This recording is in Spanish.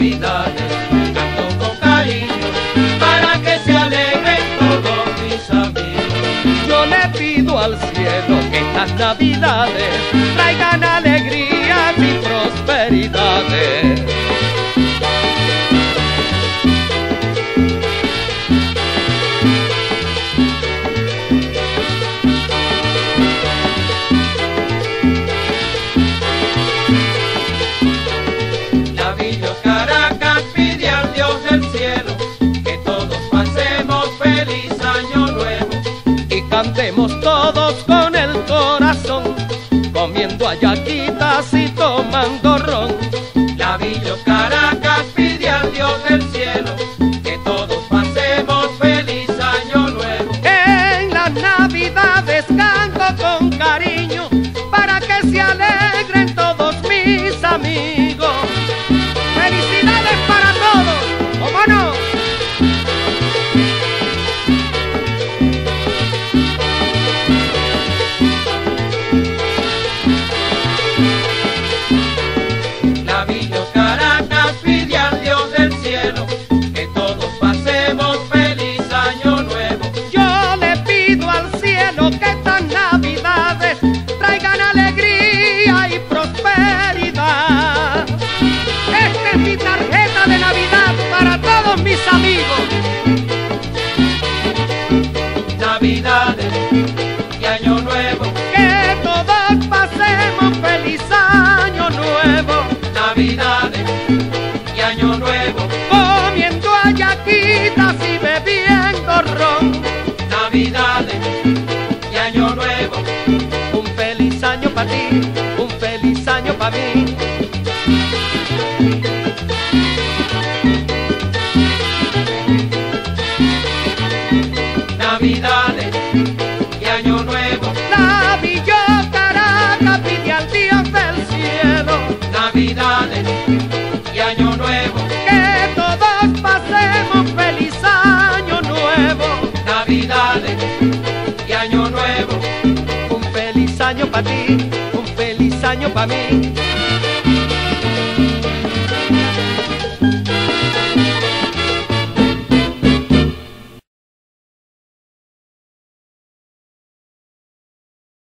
navidades, canto con cariño, para que se alegren todos mis amigos. Yo le pido al cielo que estas navidades traigan alegrías y prosperidades. Todos con el corazón, comiendo ayaquitas y tomando ron. Navillos Caracas pide al Dios del cielo que todos pasemos feliz año nuevo. En las navidades canto con cariño para que se alegren todos mis amigos. Es mi tarjeta de Navidad para todos mis amigos. Navidades y año nuevo. Que todos pasemos feliz año nuevo. Navidades y año nuevo. Comiendo ayaquitas y bebiendo ron. Navidades y año nuevo. Un feliz año para ti, un feliz año para mí. Año para ti, un feliz año para mí.